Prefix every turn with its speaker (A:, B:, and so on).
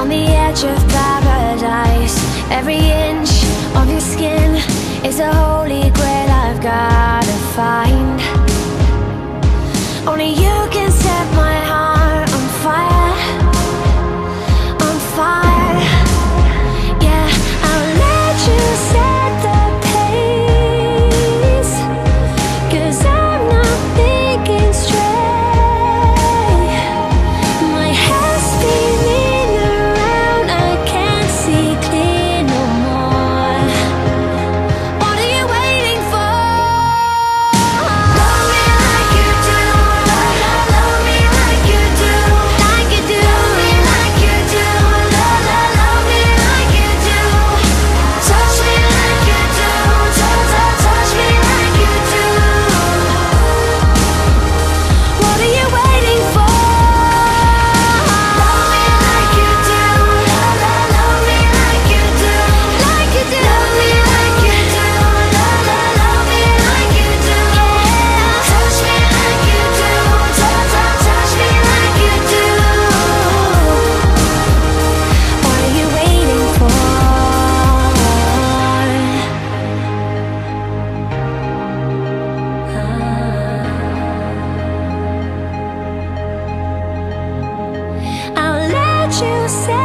A: on the edge of paradise. Every inch of your skin is a holy grail I've gotta find. Only you you say